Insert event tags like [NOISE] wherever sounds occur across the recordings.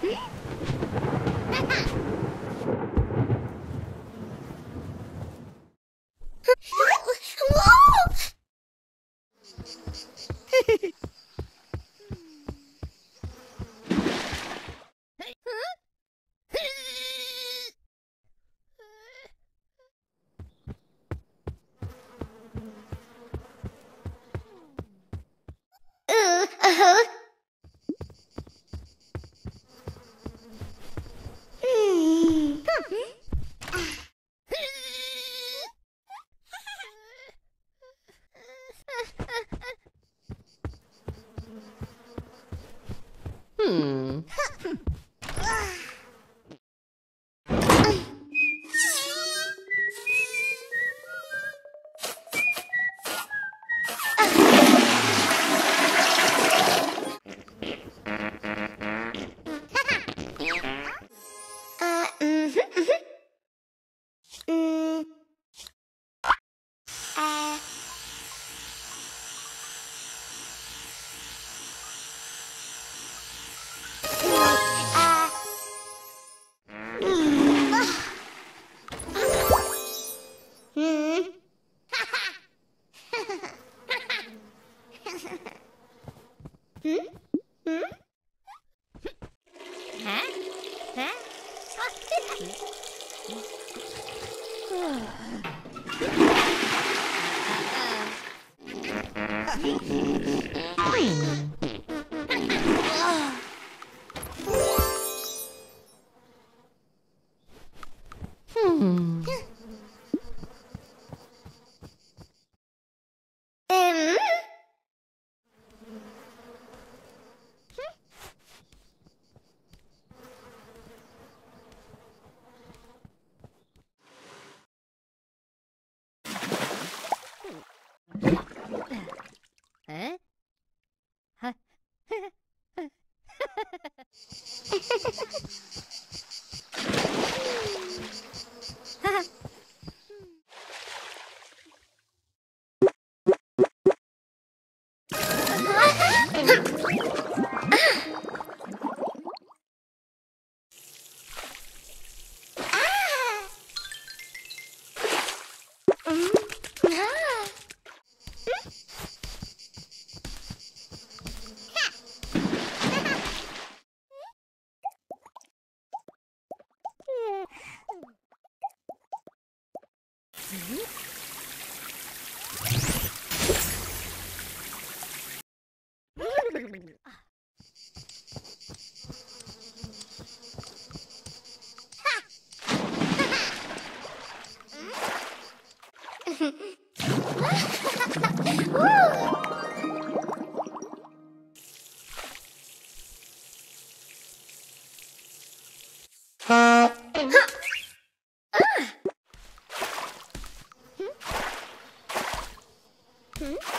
Hmm? Uh-huh. Mm-hmm. Mm-hmm.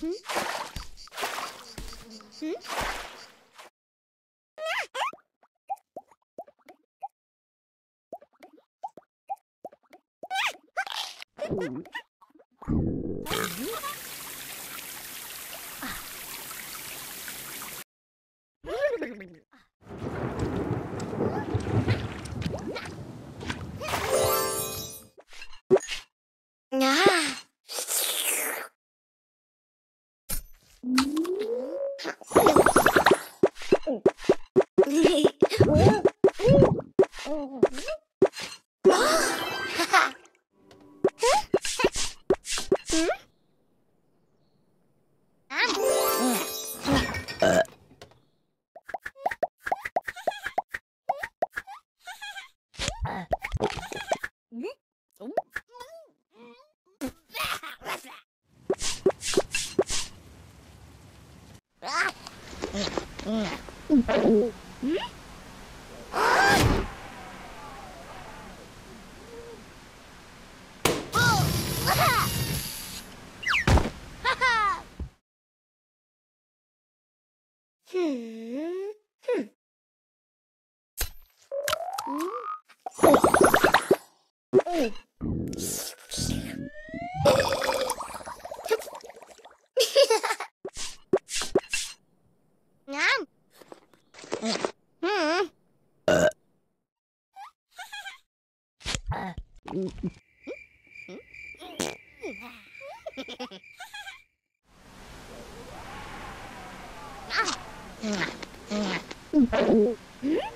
Hum? Hum? Hum? Hmm. Mm-hmm. [LAUGHS]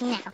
now.